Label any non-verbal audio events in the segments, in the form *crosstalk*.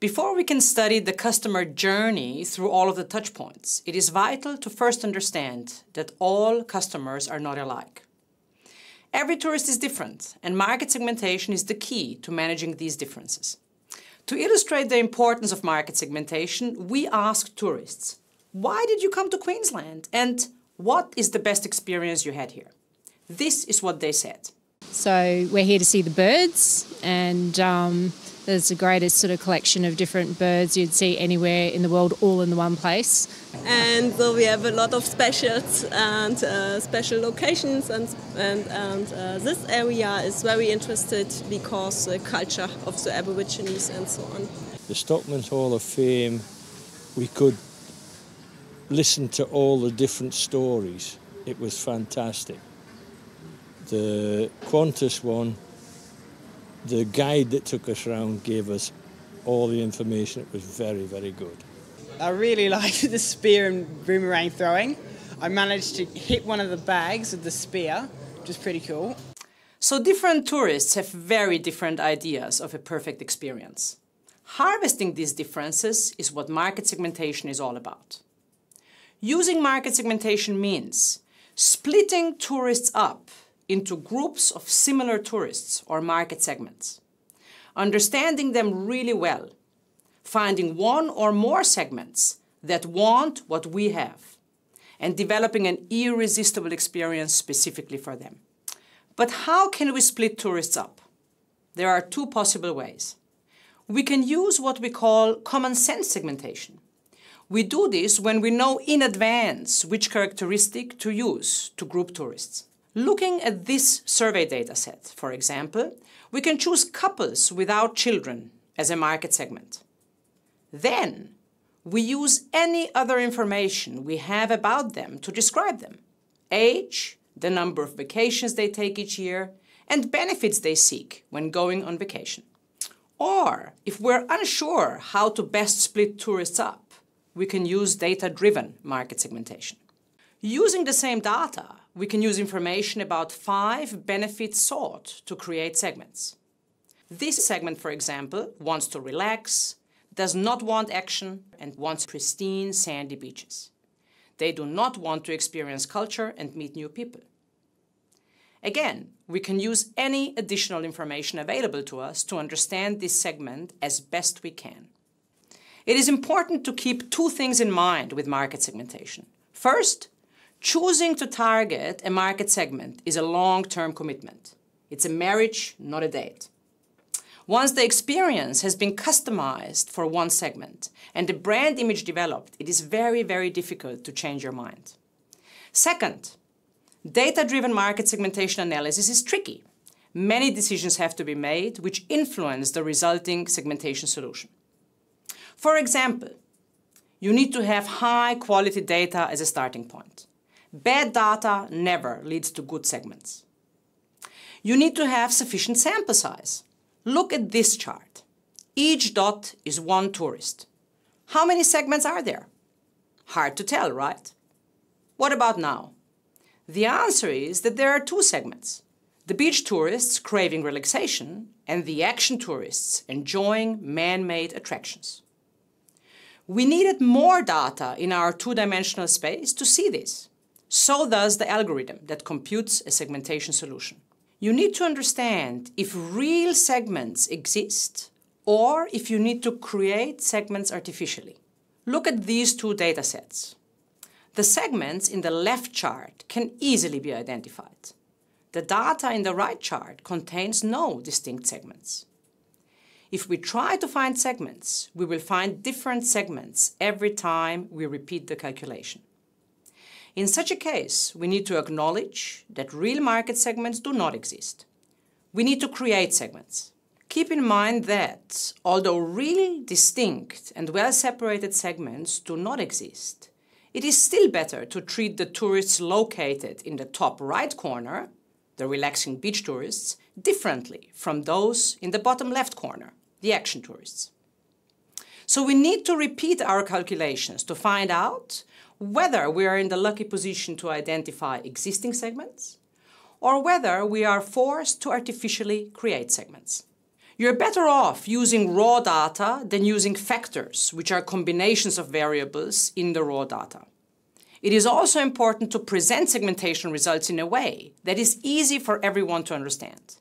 Before we can study the customer journey through all of the touchpoints, it is vital to first understand that all customers are not alike. Every tourist is different, and market segmentation is the key to managing these differences. To illustrate the importance of market segmentation, we asked tourists, why did you come to Queensland? And what is the best experience you had here? This is what they said. So we're here to see the birds and um, there's the greatest sort of collection of different birds you'd see anywhere in the world, all in the one place. And so we have a lot of specials and uh, special locations, and and, and uh, this area is very interested because the culture of the Aborigines and so on. The Stockman's Hall of Fame, we could listen to all the different stories. It was fantastic. The Qantas one the guide that took us around gave us all the information. It was very, very good. I really *laughs* liked the spear and boomerang throwing. I managed to hit one of the bags with the spear, which was pretty cool. So different tourists have very different ideas of a perfect experience. Harvesting these differences is what market segmentation is all about. Using market segmentation means splitting tourists up into groups of similar tourists or market segments, understanding them really well, finding one or more segments that want what we have, and developing an irresistible experience specifically for them. But how can we split tourists up? There are two possible ways. We can use what we call common sense segmentation. We do this when we know in advance which characteristic to use to group tourists. Looking at this survey data set, for example, we can choose couples without children as a market segment. Then, we use any other information we have about them to describe them. Age, the number of vacations they take each year, and benefits they seek when going on vacation. Or, if we're unsure how to best split tourists up, we can use data-driven market segmentation. Using the same data, we can use information about five benefits sought to create segments. This segment, for example, wants to relax, does not want action, and wants pristine sandy beaches. They do not want to experience culture and meet new people. Again, we can use any additional information available to us to understand this segment as best we can. It is important to keep two things in mind with market segmentation. First, Choosing to target a market segment is a long-term commitment. It's a marriage, not a date. Once the experience has been customized for one segment and the brand image developed, it is very, very difficult to change your mind. Second, data-driven market segmentation analysis is tricky. Many decisions have to be made which influence the resulting segmentation solution. For example, you need to have high quality data as a starting point. Bad data never leads to good segments. You need to have sufficient sample size. Look at this chart. Each dot is one tourist. How many segments are there? Hard to tell, right? What about now? The answer is that there are two segments. The beach tourists craving relaxation and the action tourists enjoying man-made attractions. We needed more data in our two-dimensional space to see this. So does the algorithm that computes a segmentation solution. You need to understand if real segments exist or if you need to create segments artificially. Look at these two data sets. The segments in the left chart can easily be identified. The data in the right chart contains no distinct segments. If we try to find segments, we will find different segments every time we repeat the calculation. In such a case, we need to acknowledge that real market segments do not exist. We need to create segments. Keep in mind that, although real, distinct and well-separated segments do not exist, it is still better to treat the tourists located in the top right corner, the relaxing beach tourists, differently from those in the bottom left corner, the action tourists. So we need to repeat our calculations to find out whether we are in the lucky position to identify existing segments or whether we are forced to artificially create segments. You're better off using raw data than using factors, which are combinations of variables in the raw data. It is also important to present segmentation results in a way that is easy for everyone to understand.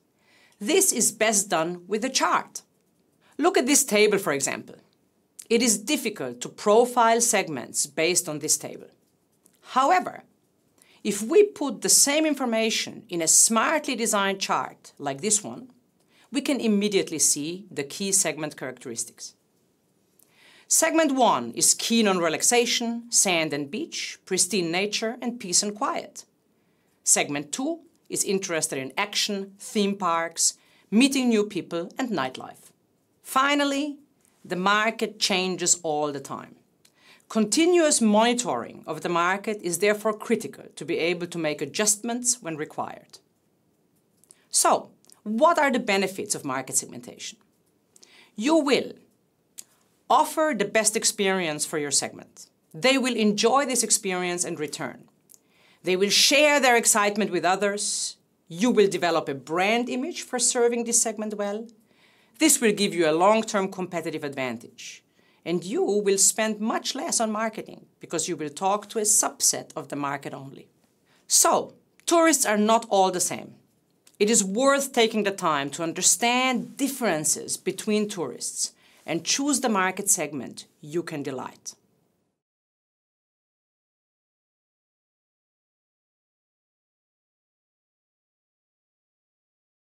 This is best done with a chart. Look at this table, for example. It is difficult to profile segments based on this table. However, if we put the same information in a smartly designed chart like this one, we can immediately see the key segment characteristics. Segment 1 is keen on relaxation, sand and beach, pristine nature, and peace and quiet. Segment 2 is interested in action, theme parks, meeting new people, and nightlife. Finally, the market changes all the time. Continuous monitoring of the market is therefore critical to be able to make adjustments when required. So, what are the benefits of market segmentation? You will offer the best experience for your segment. They will enjoy this experience and return. They will share their excitement with others. You will develop a brand image for serving this segment well. This will give you a long-term competitive advantage. And you will spend much less on marketing because you will talk to a subset of the market only. So, tourists are not all the same. It is worth taking the time to understand differences between tourists and choose the market segment you can delight.